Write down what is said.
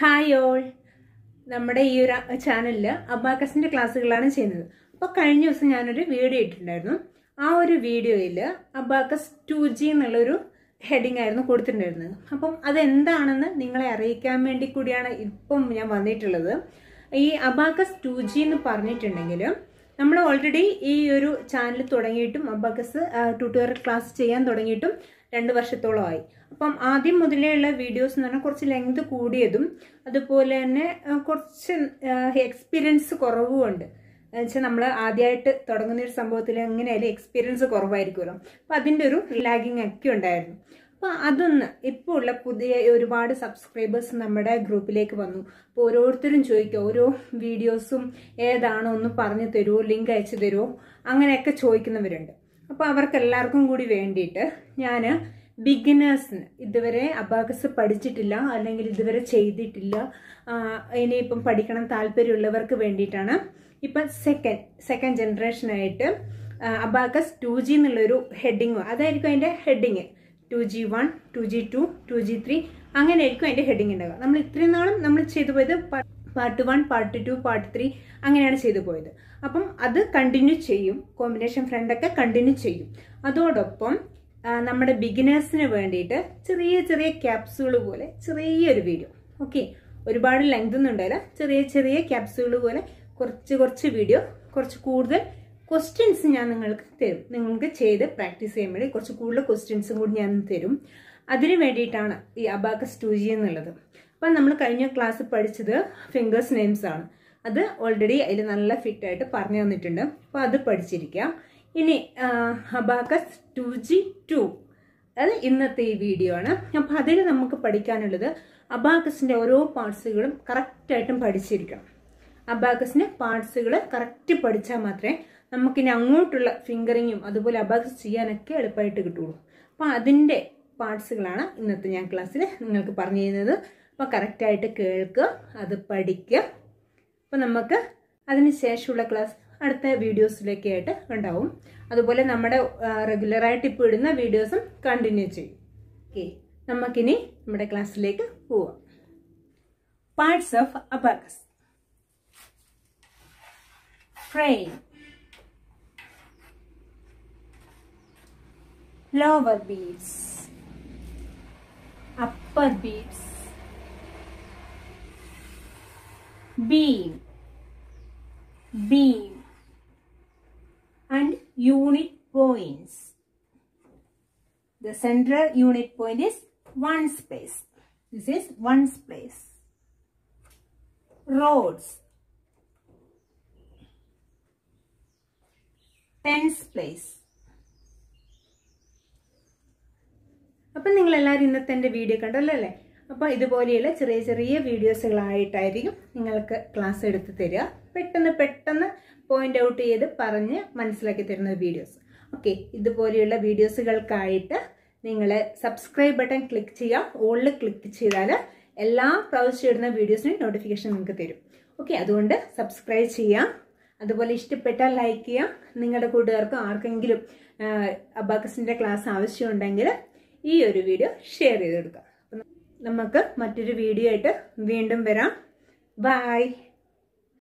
Hi all നമ്മുടെ ഈ ഒരു ചാനലിൽ അബാക്കസിന്റെ ക്ലാസ്സുകളാണ് ചെയ്യുന്നത്. അപ്പോൾ കഴിഞ്ഞ ദിവസം ഞാനൊരു വീഡിയോ ഇട്ടിട്ടുണ്ടായിരുന്നു. ആ ഒരു വീഡിയോയിൽ അബാക്കസ് ടു ജി എന്നുള്ളൊരു ഹെഡിങ് ആയിരുന്നു കൊടുത്തിട്ടുണ്ടായിരുന്നത്. അപ്പം അതെന്താണെന്ന് നിങ്ങളെ അറിയിക്കാൻ വേണ്ടി കൂടിയാണ് ഇപ്പം ഞാൻ വന്നിട്ടുള്ളത്. ഈ അബാക്കസ് ടു ജി എന്ന് പറഞ്ഞിട്ടുണ്ടെങ്കിൽ നമ്മൾ ഓൾറെഡി ഈ ഒരു ചാനൽ തുടങ്ങിയിട്ടും അബാക്കസ് ട്യൂട്ടോറിയൽ ക്ലാസ് ചെയ്യാൻ തുടങ്ങിയിട്ടും രണ്ട് വർഷത്തോളമായി അപ്പം ആദ്യം മുതലേ ഉള്ള വീഡിയോസ് എന്ന് പറഞ്ഞാൽ കുറച്ച് ലെങ്ത് കൂടിയതും അതുപോലെ തന്നെ കുറച്ച് എക്സ്പീരിയൻസ് കുറവുമുണ്ട് എന്നുവെച്ചാൽ നമ്മൾ ആദ്യമായിട്ട് തുടങ്ങുന്ന ഒരു സംഭവത്തിൽ എങ്ങനെയായാലും എക്സ്പീരിയൻസ് കുറവായിരിക്കുമല്ലോ. അപ്പം അതിന്റെ ഒരു ലാഗിങ് ഒക്കെ ഉണ്ടായിരുന്നു. അപ്പോൾ അതൊന്ന് ഇപ്പോൾ ഉള്ള പുതിയ ഒരുപാട് സബ്സ്ക്രൈബേഴ്സ് നമ്മുടെ ഗ്രൂപ്പിലേക്ക് വന്നു. അപ്പോൾ ഓരോരുത്തരും ചോദിക്കുക ഓരോ വീഡിയോസും ഏതാണോ ഒന്ന് പറഞ്ഞു തരുമോ ലിങ്ക് അയച്ചു തരുമോ അങ്ങനെയൊക്കെ ചോദിക്കുന്നവരുണ്ട്. അപ്പോൾ അവർക്ക് എല്ലാവർക്കും കൂടി വേണ്ടിയിട്ട് ഞാൻ ബിഗിനേഴ്സിന് ഇതുവരെ അബാകസ് പഠിച്ചിട്ടില്ല അല്ലെങ്കിൽ ഇതുവരെ ചെയ്തിട്ടില്ല ഇനിയിപ്പം പഠിക്കണം താല്പര്യമുള്ളവർക്ക് വേണ്ടിയിട്ടാണ്. ഇപ്പം സെക്കൻഡ് സെക്കൻഡ് ജനറേഷനായിട്ട് അബാക്കസ് ടു ജി എന്നുള്ളൊരു ഹെഡിങ് അതായിരിക്കും അതിന്റെ heading two G one two G two two G three അങ്ങനെയായിരിക്കും അതിന്റെ ഹെഡിങ് ഉണ്ടാകുക നമ്മൾ ഇത്രയും നാളും നമ്മൾ ചെയ്തു പോയത് part one part two part three അങ്ങനെയാണ് ചെയ്തു പോയത്. അപ്പം അത് കണ്ടിന്യൂ ചെയ്യും. കോമ്പിനേഷൻ ഫ്രണ്ടൊക്കെ കണ്ടിന്യൂ ചെയ്യും. അതോടൊപ്പം നമ്മുടെ ബിഗിനേഴ്സിന് വേണ്ടിയിട്ട് ചെറിയ ചെറിയ ക്യാപ്സുകൾ പോലെ ചെറിയൊരു വീഡിയോ ഓക്കെ ഒരുപാട് ലെങ്ത് ഒന്നും ഉണ്ടായില്ല. ചെറിയ ചെറിയ ക്യാപ്സുകൾ പോലെ കുറച്ച് കുറച്ച് വീഡിയോ കുറച്ച് കൂടുതൽ ക്വസ്റ്റ്യൻസ് ഞാൻ നിങ്ങൾക്ക് തരും. നിങ്ങൾക്ക് ചെയ്ത് പ്രാക്ടീസ് ചെയ്യാൻ വേണ്ടി കുറച്ച് കൂടുതൽ ക്വസ്റ്റ്യൻസും കൂടി ഞാൻ തരും. അതിന് വേണ്ടിയിട്ടാണ് ഈ അബാക്കസ് ടു എന്നുള്ളത്. അപ്പം നമ്മൾ കഴിഞ്ഞ ക്ലാസ് പഠിച്ചത് ഫിംഗേഴ്സ് നെയിംസ് ആണ്. അത് ഓൾറെഡി അതിൽ നല്ല ഫിറ്റ് ആയിട്ട് പറഞ്ഞു തന്നിട്ടുണ്ട്. അപ്പോൾ അത് പഠിച്ചിരിക്കാം. ഇനി ഹബാക്കസ് ടു ജി ടു അത് ഇന്നത്തെ ഈ വീഡിയോ ആണ്. അപ്പം അതിൽ നമുക്ക് പഠിക്കാനുള്ളത് അബാക്കസിന്റെ ഓരോ പാർട്സുകളും കറക്റ്റായിട്ടും പഠിച്ചിരിക്കണം. അബാക്കസിന്റെ പാർട്സുകൾ കറക്റ്റ് പഠിച്ചാൽ മാത്രമേ നമുക്കിനി അങ്ങോട്ടുള്ള ഫിംഗറിങ്ങും അതുപോലെ അബാക്കസ് ചെയ്യാനൊക്കെ എളുപ്പമായിട്ട് കിട്ടുള്ളൂ. അപ്പോൾ അതിന്റെ പാർട്സുകളാണ് ഇന്നത്തെ ഞാൻ ക്ലാസ്സിൽ നിങ്ങൾക്ക് പറഞ്ഞു തരുന്നത്. അപ്പോൾ കറക്റ്റായിട്ട് കേൾക്കുക അത് പഠിക്കുക. അപ്പോൾ നമുക്ക് അതിന് ശേഷമുള്ള ക്ലാസ് അടുത്ത വീഡിയോസിലൊക്കെ ആയിട്ട് ഉണ്ടാവും. അതുപോലെ നമ്മുടെ റെഗുലറായിട്ട് ഇപ്പോൾ ഇടുന്ന വീഡിയോസും കണ്ടിന്യൂ ചെയ്യും. ഓക്കെ നമുക്കിനി നമ്മുടെ ക്ലാസ്സിലേക്ക് പോവാം. Parts of abacus frame. Lower beads. Upper beads. Beam beam and unit points the central unit point is one space this is one space roads tens place അപ്പം നിങ്ങളെല്ലാവരും ഇന്നത്തെ എന്റെ വീഡിയോ കണ്ടല്ലോ അല്ലേ അപ്പോൾ ഇതുപോലെയുള്ള ചെറിയ ചെറിയ വീഡിയോസുകളായിട്ടായിരിക്കും നിങ്ങൾക്ക് ക്ലാസ് എടുത്ത് തരിക. പെട്ടെന്ന് പെട്ടെന്ന് പോയിന്റ് ഔട്ട് ചെയ്ത് പറഞ്ഞ് മനസ്സിലാക്കി തരുന്ന വീഡിയോസ്. ഓക്കെ ഇതുപോലെയുള്ള വീഡിയോസുകൾക്കായിട്ട് നിങ്ങൾ സബ്സ്ക്രൈബ് ബട്ടൺ ക്ലിക്ക് ചെയ്യുക. ഓളിൽ ക്ലിക്ക് ചെയ്താൽ എല്ലാ പ്രാവശ്യം ഇടുന്ന വീഡിയോസിനും നോട്ടിഫിക്കേഷൻ നിങ്ങൾക്ക് തരും. ഓക്കെ അതുകൊണ്ട് സബ്സ്ക്രൈബ് ചെയ്യാം അതുപോലെ ഇഷ്ടപ്പെട്ടാൽ ലൈക്ക് ചെയ്യാം നിങ്ങളുടെ കൂട്ടുകാർക്ക് ആർക്കെങ്കിലും അബാക്കസിന്റെ ക്ലാസ് ആവശ്യമുണ്ടെങ്കിൽ ഈ ഒരു വീഡിയോ ഷെയർ ചെയ്ത് കൊടുക്കുക. അപ്പം നമുക്ക് മറ്റൊരു വീഡിയോ ആയിട്ട് വീണ്ടും വരാം. ബൈ